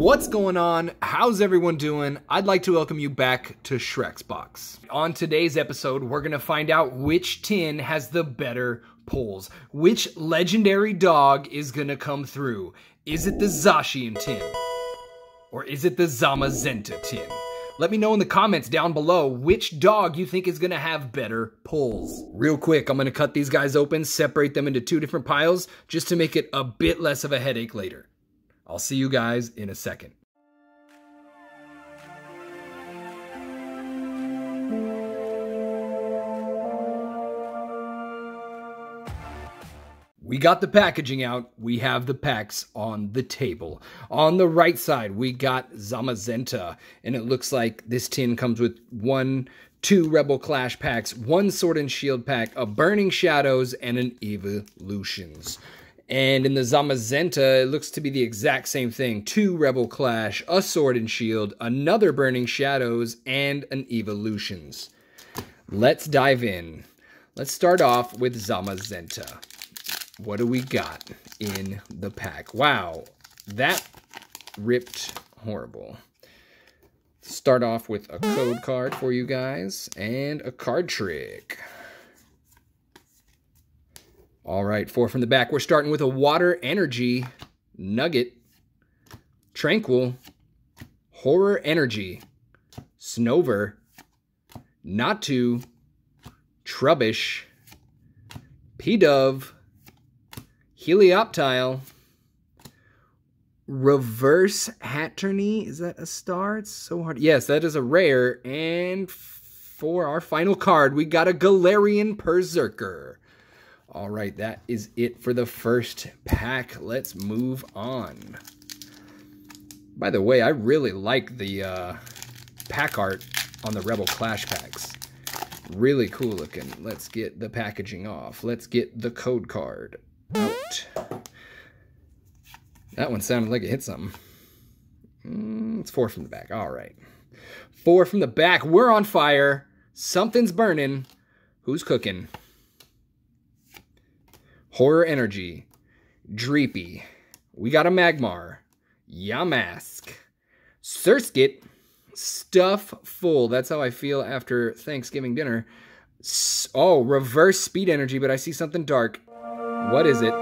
What's going on? How's everyone doing? I'd like to welcome you back to Shrex Box. On today's episode, we're going to find out which tin has the better pulls. Which legendary dog is going to come through? Is it the Zacian tin? Or is it the Zamazenta tin? Let me know in the comments down below which dog you think is gonna have better pulls. Real quick, I'm gonna cut these guys open, separate them into two different piles, just to make it a bit less of a headache later. I'll see you guys in a second. We got the packaging out. We have the packs on the table. On the right side, we got Zamazenta. And it looks like this tin comes with one, two Rebel Clash packs, one Sword and Shield pack, a Burning Shadows, and an Evolutions. And in the Zamazenta, it looks to be the exact same thing. Two Rebel Clash, a Sword and Shield, another Burning Shadows, and an Evolutions. Let's dive in. Let's start off with Zamazenta what do we got in the pack? Wow, that ripped horrible. Start off with a code card for you guys and a card trick. All right, four from the back. We're starting with a Water Energy Nugget, Tranquill, Horror Energy, Snover, Natu, Trubbish, Pidove, Helioptile. Reverse Hatterene. Is that a star? It's so hard. Yes, that is a rare. And for our final card, we got a Galarian Perrserker. All right, that is it for the first pack. Let's move on. By the way, I really like the uh, pack art on the Rebel Clash packs. Really cool looking. Let's get the packaging off. Let's get the code card out. That one sounded like it hit something. Mm, it's four from the back. All right. Four from the back. We're on fire. Something's burning. Who's cooking? Horror Energy. Dreepy. We got a Magmar. Yamask. Surskit. Stuff full. That's how I feel after Thanksgiving dinner. Oh, reverse speed energy, but I see something dark. What is it?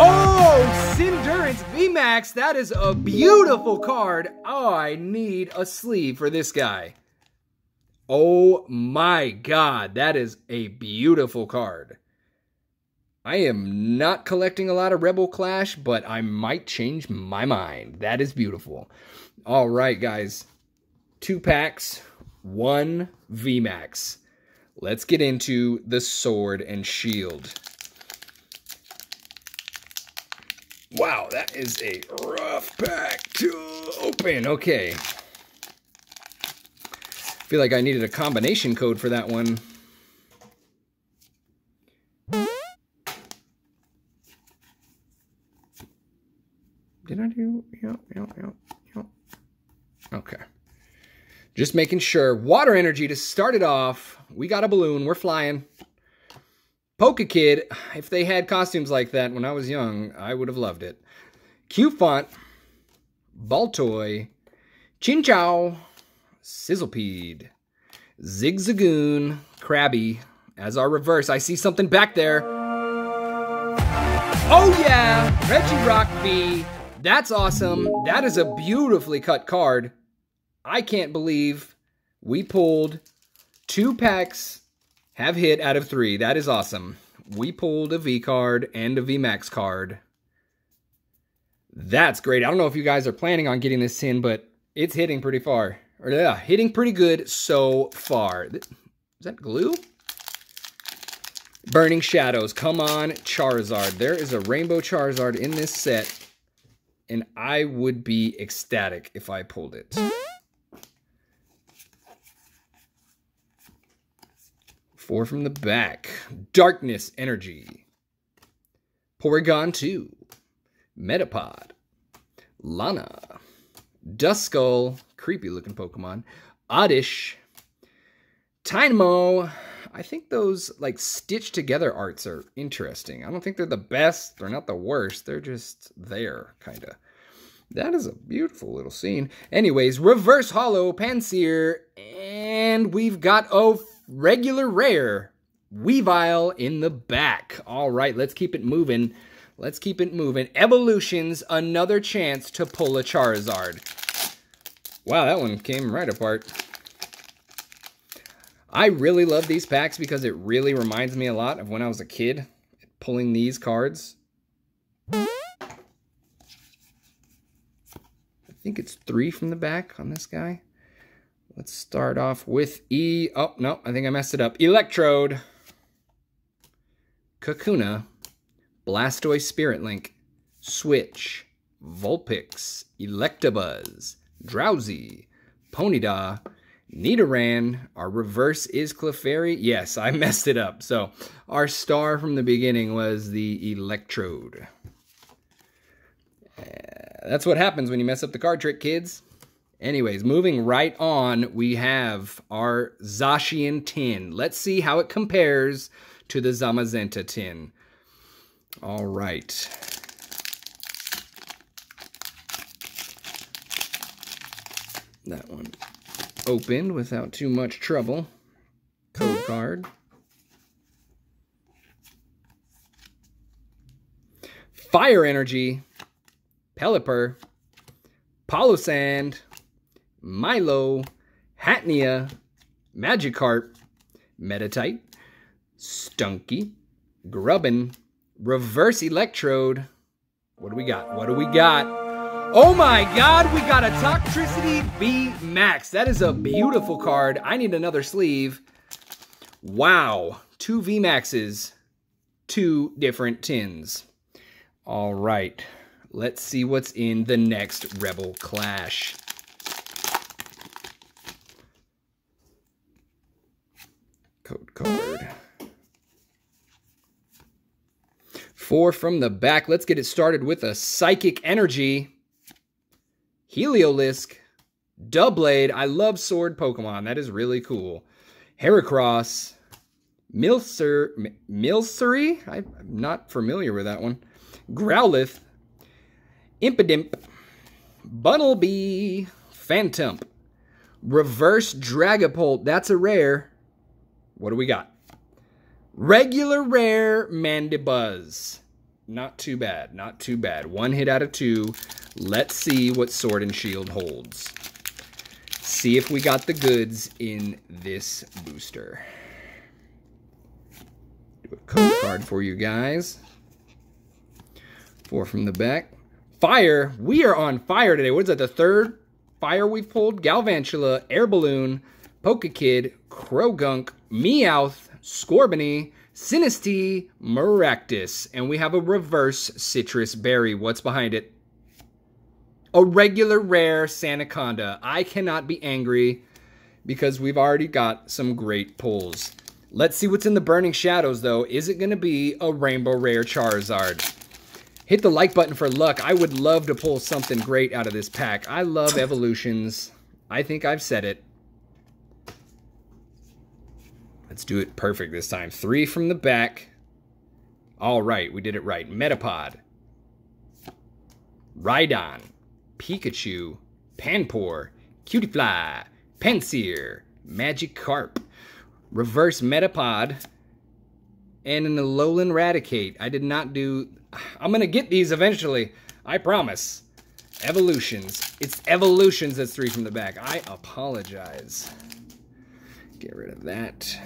Oh, Cinderace VMAX. That is a beautiful card. Oh, I need a sleeve for this guy. Oh my god, that is a beautiful card. I am not collecting a lot of Rebel Clash, but I might change my mind. That is beautiful. All right, guys. Two packs, one VMAX. Let's get into the sword and shield. Wow, that is a rough pack to open. Okay. feel like I needed a combination code for that one. Just making sure. Water energy to start it off. We got a balloon. We're flying. Poke Kid. If they had costumes like that when I was young, I would have loved it. Cufant. Baltoy. Chinchou. Sizzlipede. Zigzagoon. Krabby. As our reverse, I see something back there. Oh yeah! Regirock V. That's awesome. That is a beautifully cut card. I can't believe we pulled two packs have hit out of three. That is awesome. We pulled a V card and a VMAX card. That's great. I don't know if you guys are planning on getting this in, but it's hitting pretty far. Or yeah, hitting pretty good so far. Is that glue? Burning Shadows. Come on, Charizard. There is a Rainbow Charizard in this set, and I would be ecstatic if I pulled it. Four from the back. Darkness Energy. Porygon 2. Metapod. Lana. Duskull. Creepy looking Pokemon. Oddish. Tynamo. I think those like stitched together arts are interesting. I don't think they're the best. They're not the worst. They're just there, kind of. That is a beautiful little scene. Anyways, reverse hollow Pansear, and we've got a regular rare Weavile in the back. All right, let's keep it moving. Let's keep it moving. Evolutions, another chance to pull a Charizard. Wow, that one came right apart. I really love these packs because it really reminds me a lot of when I was a kid pulling these cards. I think it's three from the back on this guy. Let's start off with E. Oh, no, I think I messed it up. Electrode. Kakuna. Blastoise Spirit Link. Switch. Vulpix. Electabuzz. Drowzee, Ponyta. Nidoran, our reverse is Clefairy. Yes, I messed it up. So our star from the beginning was the Electrode. Uh, that's what happens when you mess up the card trick, kids. Anyways, moving right on, we have our Zacian tin. Let's see how it compares to the Zamazenta tin. All right. That one opened without too much trouble. Code card. Fire Energy, Pelipper, Palossand, Milo, Hatenna, Magikarp, Meditite, Stunky, Grubbin, Reverse Electrode. What do we got? What do we got? Oh my god, we got a Toxtricity V Max. That is a beautiful card. I need another sleeve. Wow. Two V Maxes, two different tins. All right. Let's see what's in the next Rebel Clash. Code card. Four from the back. Let's get it started with a Psychic Energy. Heliolisk, Doublade. I love sword Pokemon. That is really cool. Heracross, Milcer, Milcery. I'm not familiar with that one. Growlithe, Impidimp, Bunnelby, Phantump, Reverse Dragapult. That's a rare. What do we got? Regular rare Mandibuzz. Not too bad. Not too bad. One hit out of two. Let's see what Sword and Shield holds. See if we got the goods in this booster. Do a code card for you guys. Four from the back. Fire. We are on fire today. What is that? The third fire we've pulled? Galvantula, Air Balloon, Pokekid, Croagunk, Meowth, Scorbunny, Sinistea, Maractus, and we have a reverse Sitrus Berry. What's behind it? A regular rare Sandaconda. I cannot be angry because we've already got some great pulls. Let's see what's in the Burning Shadows, though. Is it going to be a Rainbow Rare Charizard? Hit the like button for luck. I would love to pull something great out of this pack. I love evolutions. I think I've said it. Let's do it perfect this time. Three from the back. All right, we did it right. Metapod. Rhydon. Pikachu. Panpour. Cutiefly. Pansear. Magikarp. Reverse Metapod. And an Alolan Raticate. I did not do... I'm going to get these eventually. I promise. Evolutions. It's Evolutions that's three from the back. I apologize. Get rid of that.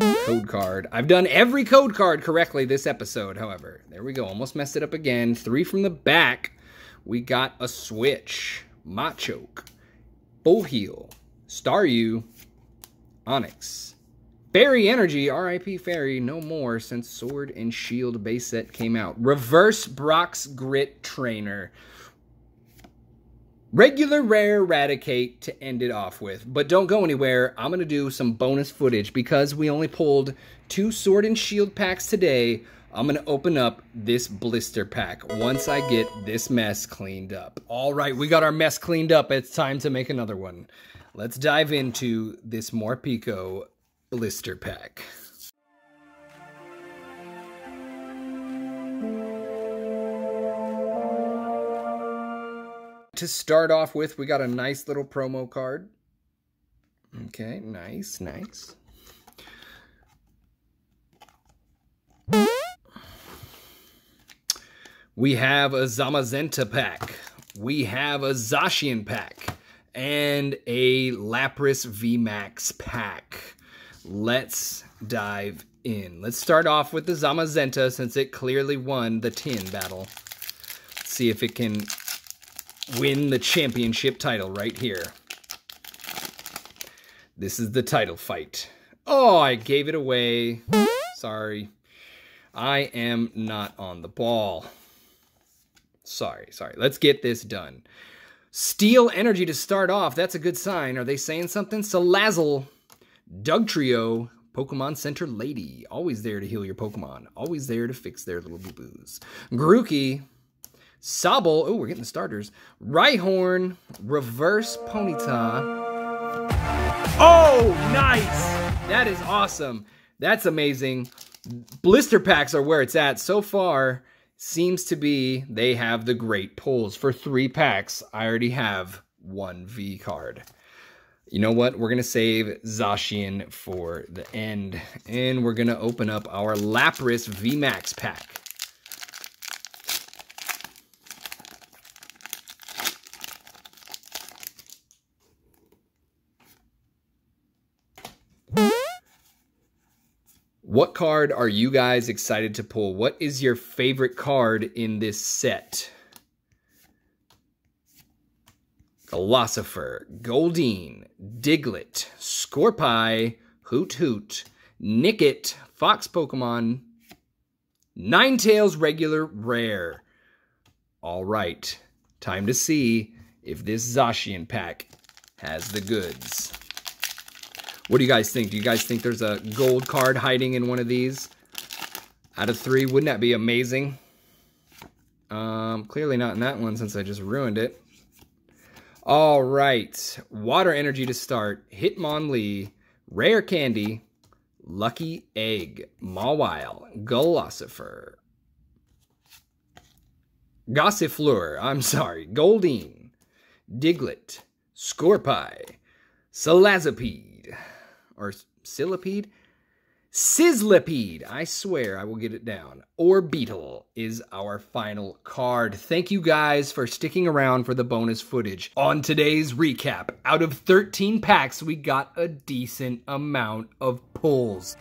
Code card. I've done every code card correctly this episode, however. There we go. Almost messed it up again. Three from the back. We got a switch. Machoke. Full Heal. Staryu. Onix. Fairy Energy. RIP Fairy. No more since Sword and Shield base set came out. Reverse Brock's Grit Trainer. Regular rare Raticate to end it off with. But don't go anywhere. I'm going to do some bonus footage because we only pulled two Sword and Shield packs today. I'm going to open up this blister pack once I get this mess cleaned up. All right, we got our mess cleaned up. It's time to make another one. Let's dive into this Morpeko blister pack. To start off with, we got a nice little promo card. Okay, nice, nice. We have a Zamazenta pack. We have a Zacian pack. And a Lapras VMAX pack. Let's dive in. Let's start off with the Zamazenta since it clearly won the tin battle. Let's see if it can win the championship title right here. This is the title fight. Oh, I gave it away. Sorry. I am not on the ball. Sorry, sorry. Let's get this done. Steel Energy to start off. That's a good sign. Are they saying something? Salazzle, Dugtrio, Pokemon Center Lady. Always there to heal your Pokemon. Always there to fix their little boo-boos. Grookey, Sobble. Oh, we're getting starters. Rhyhorn, Reverse Ponyta. Oh, nice! That is awesome. That's amazing. Blister packs are where it's at. So far, seems to be they have the great pulls. For three packs, I already have one V card. You know what? We're going to save Zacian for the end. And we're going to open up our Lapras VMAX pack. What card are you guys excited to pull? What is your favorite card in this set? Philosopher, Goldeen, Diglett, Scorpie, Hoot, Nickit, Fox Pokemon, Ninetales regular rare. All right, time to see if this Zacian pack has the goods. What do you guys think? Do you guys think there's a gold card hiding in one of these? Out of three, wouldn't that be amazing? Um, clearly not in that one since I just ruined it. All right, Water Energy to start. Hitmonlee, Rare Candy, Lucky Egg, Mawile, Gossifleur, Gossifleur, I'm sorry, Goldeen, Diglett, Scorpie, Salazzapede, or Silipede? Sizzlipede, I swear I will get it down. Orbeetle is our final card. Thank you guys for sticking around for the bonus footage. On today's recap, out of 13 packs, we got a decent amount of pulls.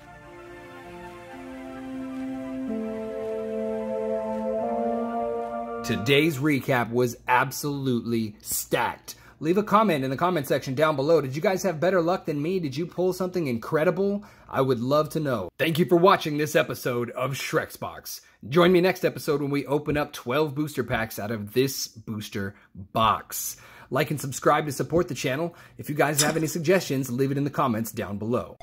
Today's recap was absolutely stacked. Leave a comment in the comment section down below. Did you guys have better luck than me? Did you pull something incredible? I would love to know. Thank you for watching this episode of Shrex Box. Join me next episode when we open up 12 booster packs out of this booster box. Like and subscribe to support the channel. If you guys have any suggestions, leave it in the comments down below.